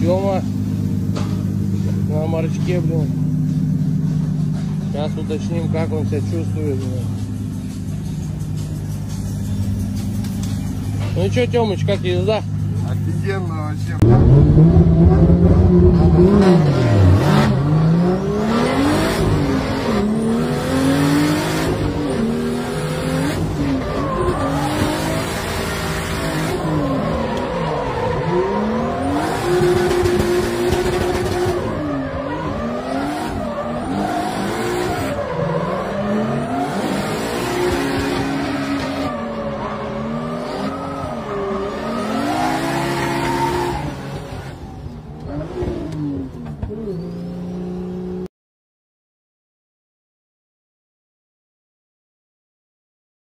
Тёма на морчке, блин. Сейчас уточним, как он себя чувствует. Блин. Ну что, Тёмыч, как езда? Офигенно вообще.